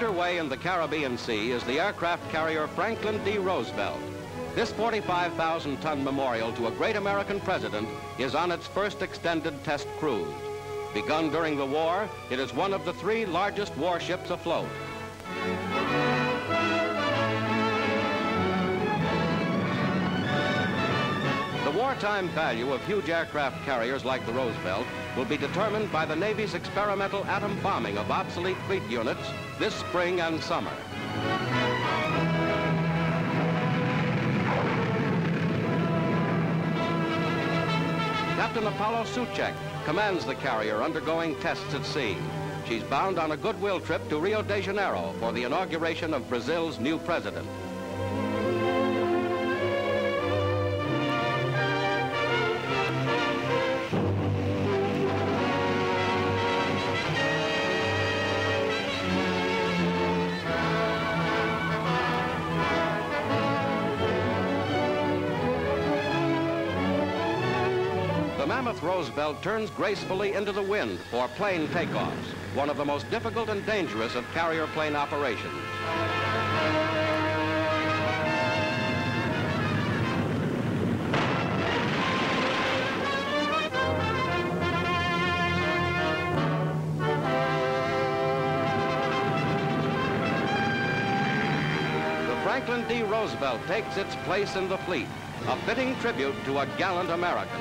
underway in the Caribbean Sea is the aircraft carrier Franklin D. Roosevelt. This 45,000-ton memorial to a great American president is on its first extended test cruise. Begun during the war, it is one of the three largest warships afloat. Wartime value of huge aircraft carriers like the Roosevelt will be determined by the Navy's experimental atom bombing of obsolete fleet units this spring and summer. Captain Apollo Soucek commands the carrier undergoing tests at sea. She's bound on a goodwill trip to Rio de Janeiro for the inauguration of Brazil's new president. Mammoth Roosevelt turns gracefully into the wind for plane takeoffs, one of the most difficult and dangerous of carrier plane operations. The Franklin D. Roosevelt takes its place in the fleet, a fitting tribute to a gallant American.